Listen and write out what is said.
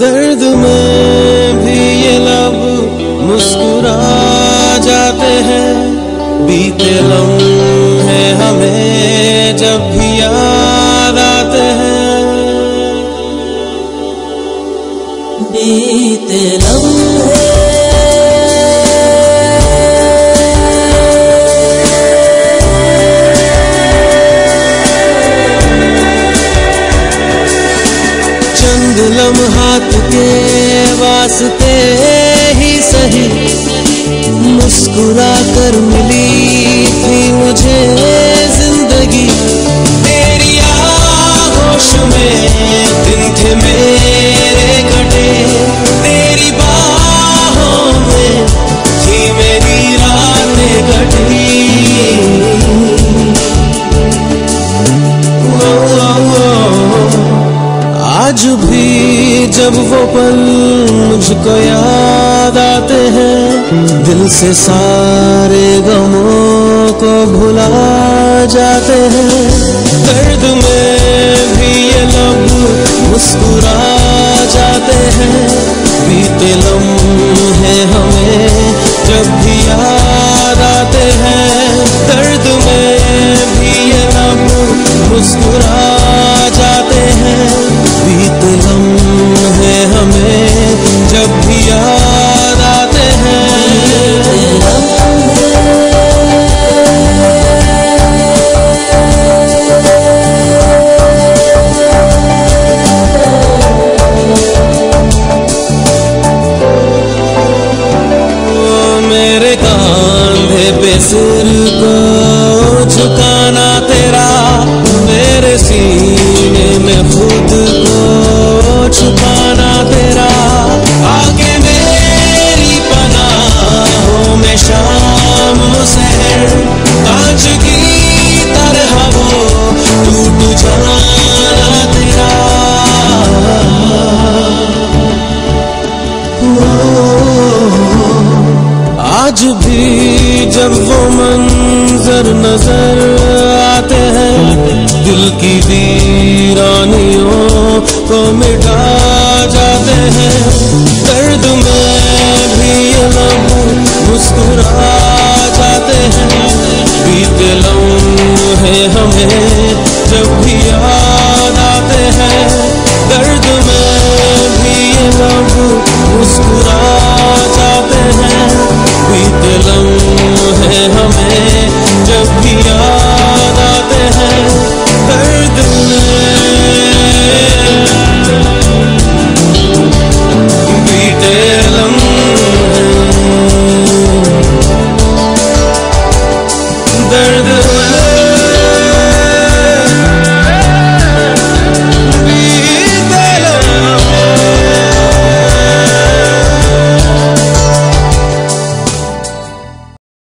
दर्द में भी ये लब मुस्कुरा जाते हैं। बीते लम्हे हमें जब भी याद आते हैं। बीते लम्हे चंद लम्हात के वास्ते ही सही। मुस्कुरा भी जब वो पल मुझको याद आते हैं, दिल से सारे गमों को भुला जाते हैं। दर्द में भी ये लब मुस्कुरा जाते हैं। पे सिर को झुकाना तेरा, मेरे सीने में खुद को छुपाना तेरा। आगे मेरी पनाहों में शाम शहर कांच की तरह वो टूट जाना तेरा। आज भी जब वो मंजर नज़र आते हैं, दिल की वीरानियों को मिटा जाते हैं। दर्द में भी ये लब मुस्कुरा जाते हैं। बीते लम्हे हमें